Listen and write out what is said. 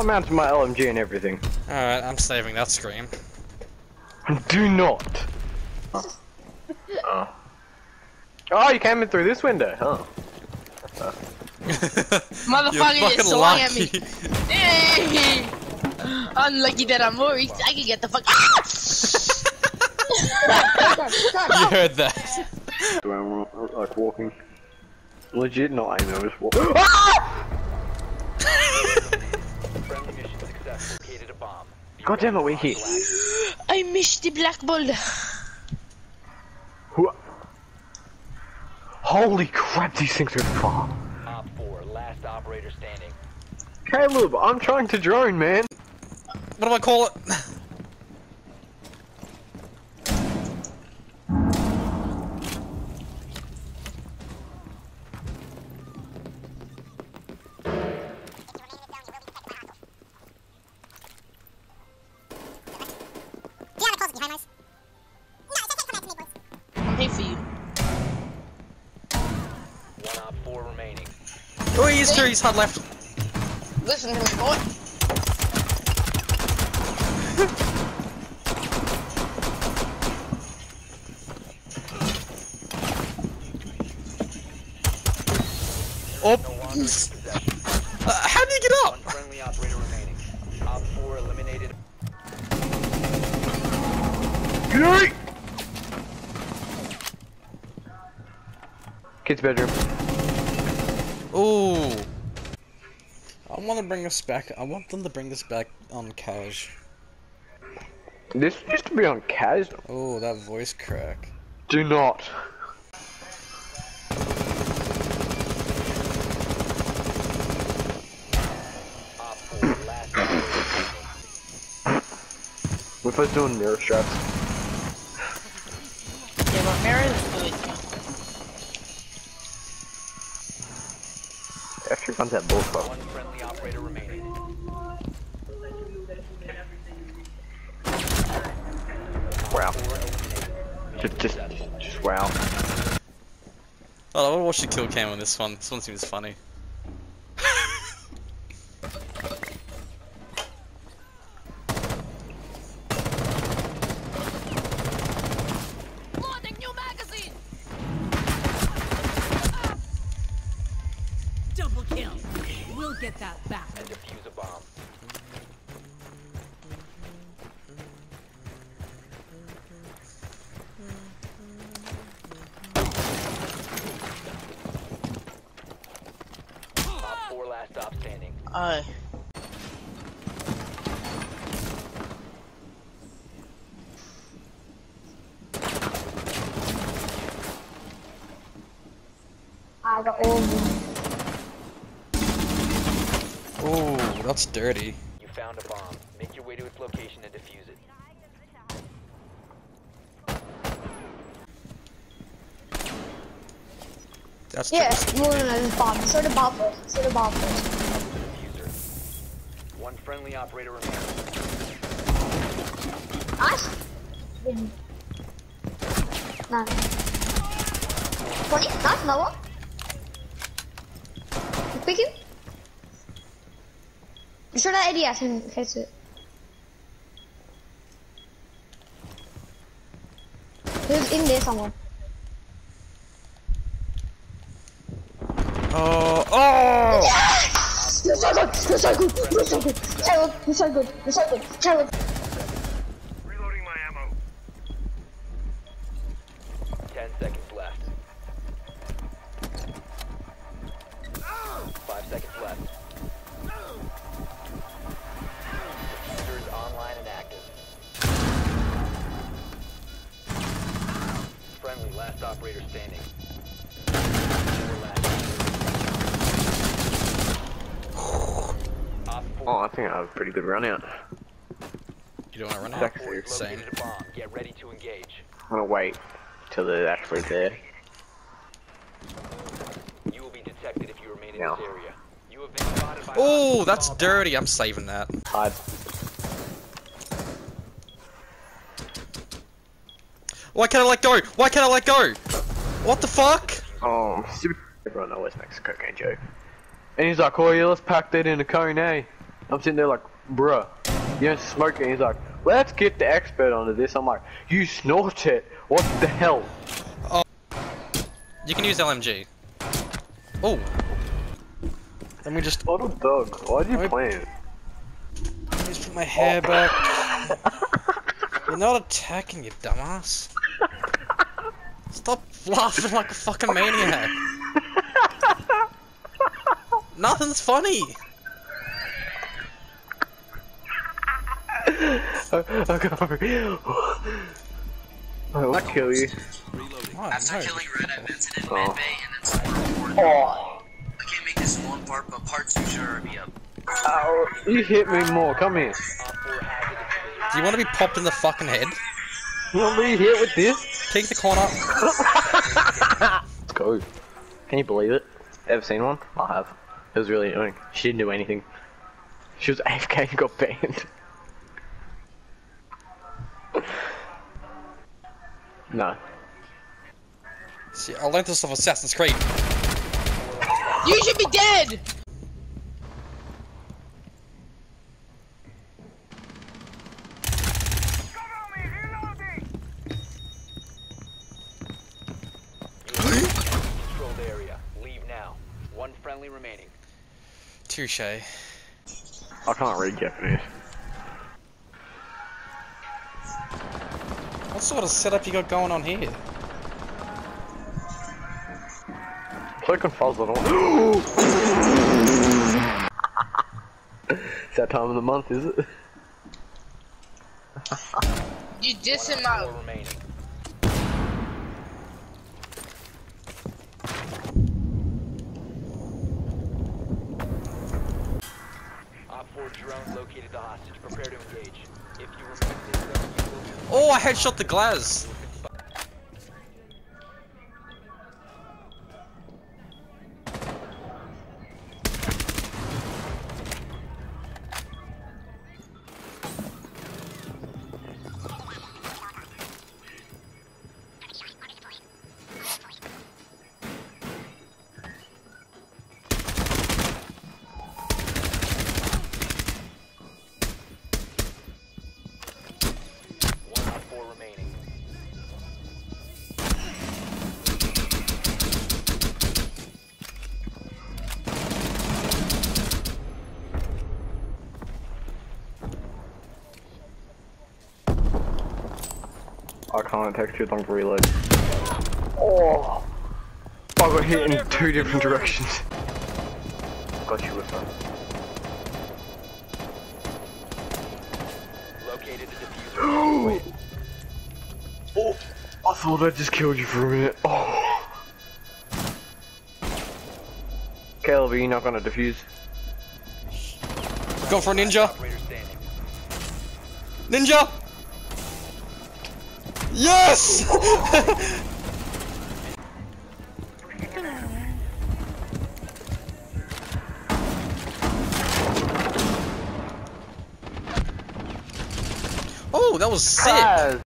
I mounted my LMG and everything. Alright, I'm saving that scream. Do not. Oh. Oh, you came in through this window, huh? Motherfucker You're just fucking swung at me. Hey! Unlucky that I'm Maurice. I can get the fuck. Ah! you heard that. Do I like walking? Legit not aiming, I was walking. God damn it, we're here. I missed the black ball. Who- Holy crap, these things are far. Op 4, last operator standing. Caleb, I'm trying to drone, man. What do I call it? Oh, he's two, he's hard left. Listen to me, boy. Oh, No longer in possession. uh, how do you get One up? friendly operator remaining. Op 4 eliminated. Yay! Kid's bedroom. Ooh. I want to bring us back. I want them to bring this back on cash. This used to be on Kaz. Oh, that voice crack. Do not. Op 4, last operator standing. What if I was doing mirror straps? Yeah, but Mary is good. After runs that bullfuck. One friendly operator remaining. Wow. Just, just, just wow. Oh, I want to watch the kill cam on this one. This one seems funny. Get that back. And defuse a bomb. Op 4 last stop standing. Uh, I got all of them. Oh, that's dirty. You found a bomb. Make your way to its location and defuse it. That's Yes, dirty. no, no, no, bomb. Sort of bomb first. Sort of bomb first. Diffuser. One friendly operator remaining. Nice. Didn't. None. 20? Nice, another one. You pick him? You sure that ADS can hit it? Who's in there somewhere? Oh, oh! Yes! You're so good! You're so good! You're so good! Child, you're so good! You're so good! Operator standing. Four last. Op Oh, four. I think I have a pretty good run out. You don't want to run out? four has Same. located a. Get ready to engage. I'm gonna wait till they're actually there. You will be detected if you remain in Yeah. this area. You have been spotted by Oh, that's dirty. I'm saving that. Hide. Why can't I let go? Why can't I let go? What the fuck? Oh. Everyone always makes a cocaine joke. And he's like, oh yeah, let's pack that in a cone, eh? I'm sitting there like, bruh, you know, smoking. He's like, let's get the expert onto this. I'm like, you snort it. What the hell? Oh. You can use LMG. Oh. Let me just What a dog. Why do you Wait. play it? let me just put my hair back. You're not attacking, you dumbass. Stop laughing like a fucking maniac. Nothing's funny. I, I can't breathe. I will kill you. Oh, After no. killing Red, I vented in Oh. mid bay and then spawned port. Oh, I can't make this one part, but part two should already be up. ow. You hit me more. Come here. Op 4 has it. Do you want to be popped in the fucking head? You want me to be hit with this? Take the corner. Let's go. Can you believe it? Ever seen one? I have. It was really annoying. She didn't do anything. She was AFK and got banned. no. See, I learned this off Assassin's Creed. You should be dead! Friendly remaining. Touche. I can't read Japanese. What sort of setup you got going on here? So confused I don't. it's that time of the month, is it? You diss him Four out. remaining. Op 4 drone located the hostage. Prepare to engage. If you remain you will Oh, I headshot the glass. I can't text you, don't reload. Oh! I got hit in two different directions. Got you with that. Located the diffuser. Oh! I thought I just killed you for a minute. Oh! Caleb, are you not gonna defuse? Go for a ninja. Ninja! Yes! oh, that was sick.